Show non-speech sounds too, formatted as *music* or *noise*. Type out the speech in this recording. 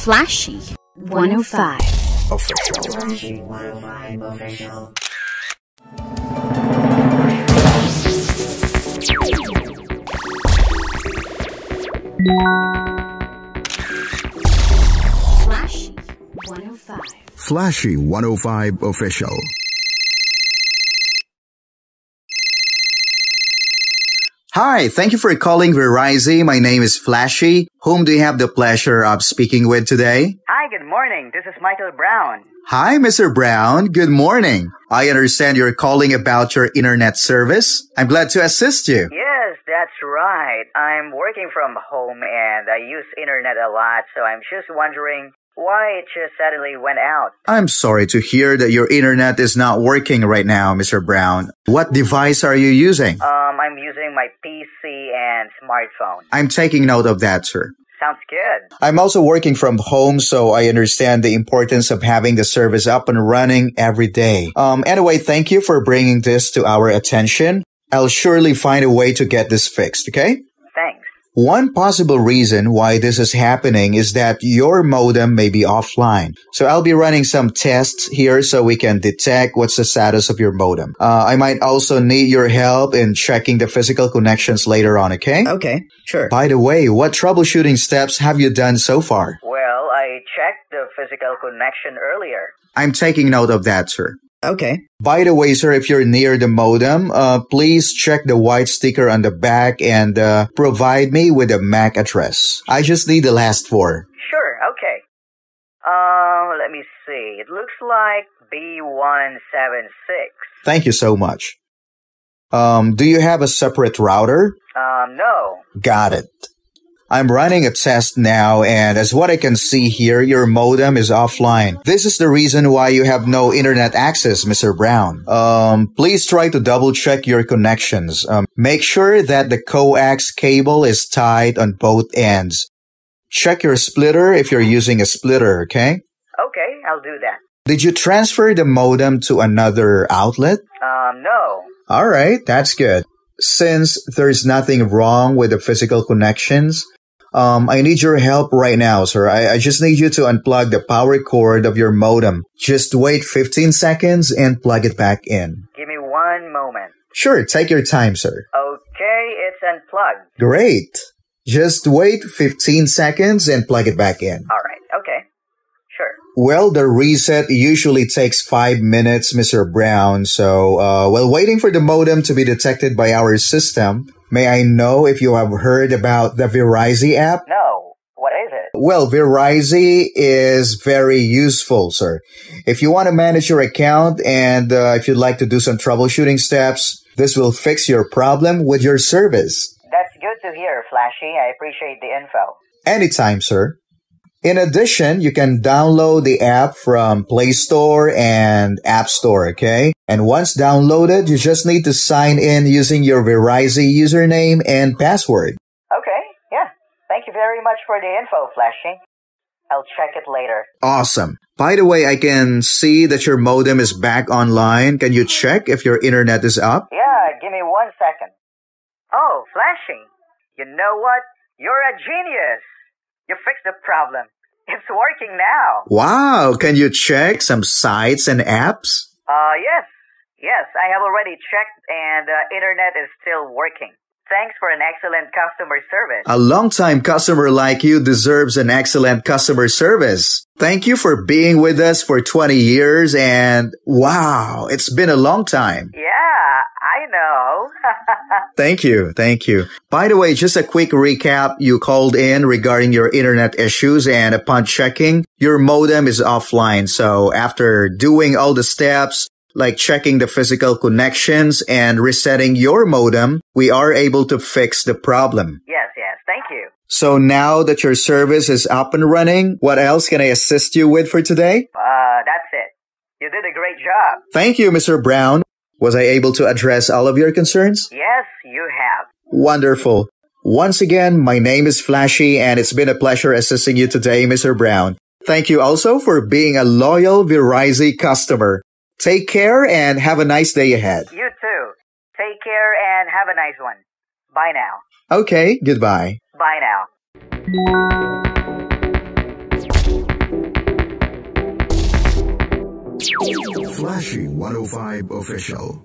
Flashy 105. Official. Flashy 105. Flashy 105 Official. Hi, thank you for calling Verizon. My name is Flashy. Whom do you have the pleasure of speaking with today? Hi, good morning. This is Michael Brown. Hi, Mr. Brown. Good morning. I understand you're calling about your internet service. I'm glad to assist you. Yes, that's right. I'm working from home and I use internet a lot, so I'm just wondering why it just suddenly went out. I'm sorry to hear that your internet is not working right now, Mr. Brown. What device are you using? Um, I'm using my PC and smartphone. I'm taking note of that, sir. Sounds good. I'm also working from home, so I understand the importance of having the service up and running every day. Um, anyway, thank you for bringing this to our attention. I'll surely find a way to get this fixed, okay? Thanks. One possible reason why this is happening is that your modem may be offline. So I'll be running some tests here so we can detect what's the status of your modem. Uh, I might also need your help in checking the physical connections later on, okay? Okay, sure. By the way, what troubleshooting steps have you done so far? Well, I checked the physical connection earlier. I'm taking note of that, sir. Okay. By the way, sir, if you're near the modem, uh, please check the white sticker on the back and uh, provide me with the MAC address. I just need the last four. Sure, okay. Um, let me see. It looks like B176. Thank you so much. Um, do you have a separate router? Um, no. Got it. I'm running a test now, and as what I can see here, your modem is offline. This is the reason why you have no internet access, Mr. Brown. Um, please try to double check your connections. Um, make sure that the coax cable is tied on both ends. Check your splitter if you're using a splitter, okay? Okay, I'll do that. Did you transfer the modem to another outlet? Um, no. All right, that's good. Since there's nothing wrong with the physical connections, um, I need your help right now, sir. I, I just need you to unplug the power cord of your modem. Just wait 15 seconds and plug it back in. Give me one moment. Sure, take your time, sir. Okay, it's unplugged. Great. Just wait 15 seconds and plug it back in. All right, okay. Sure. Well, the reset usually takes five minutes, Mr. Brown. So, uh, while waiting for the modem to be detected by our system, may I know if you have heard about the Verizon app? No. What is it? Well, Verizon is very useful, sir. If you want to manage your account and uh, if you'd like to do some troubleshooting steps, this will fix your problem with your service. That's good to hear, Flashy. I appreciate the info. Anytime, sir. In addition, you can download the app from Play Store and App Store, okay? And once downloaded, you just need to sign in using your Verizon username and password. Okay, yeah. Thank you very much for the info, Flashy. I'll check it later. Awesome. By the way, I can see that your modem is back online. Can you check if your internet is up? Yeah, give me one second. Oh, Flashy. You know what? You're a genius. You fixed the problem. *laughs* It's working now. Wow. Can you check some sites and apps? Uh, yes. Yes, I have already checked and uh, internet is still working. Thanks for an excellent customer service. A long-time customer like you deserves an excellent customer service. Thank you for being with us for 20 years and wow, it's been a long time. yeah, I know. *laughs* Thank you. Thank you. By the way, just a quick recap. You called in regarding your internet issues and upon checking, your modem is offline. So after doing all the steps, like checking the physical connections and resetting your modem, we are able to fix the problem. yes, yes, thank you. So now that your service is up and running, what else can I assist you with for today? Uh, that's it. You did a great job. Thank you, Mr. Brown. Was I able to address all of your concerns? Yes, you have. Wonderful. Once again, my name is Flashy and it's been a pleasure assisting you today, Mr. Brown. Thank you also for being a loyal Verizon customer. Take care and have a nice day ahead. You too. Take care and have a nice one. Bye now. Okay, goodbye. Bye now. Flashy 105 Official.